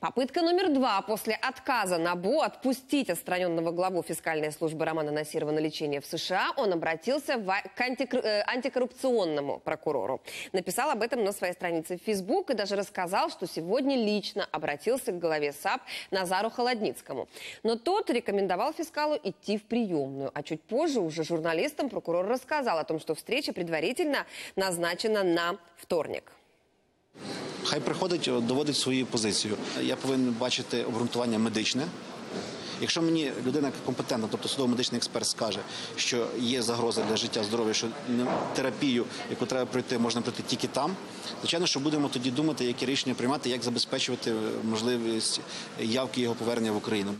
Попытка номер два. После отказа НАБУ отпустить отстраненного главу фискальной службы Романа Насирова на лечение в США, он обратился в- к антикор- э, антикоррупционному прокурору. Написал об этом на своей странице в Facebook и даже рассказал, что сегодня лично обратился к главе САП Назару Холодницкому. Но тот рекомендовал фискалу идти в приемную. А чуть позже уже журналистам прокурор рассказал о том, что встреча предварительно назначена на вторник. Хай приходить, доводить свою позицію. Я повинен бачити обґрунтування медичне. Якщо мені людина компетентна, тобто судово-медичний експерт, скаже, що є загроза для життя, здоров'я, що терапію, яку треба пройти, можна пройти тільки там. Звичайно, що будемо тоді думати, які рішення приймати, як забезпечувати можливість явки його повернення в Україну.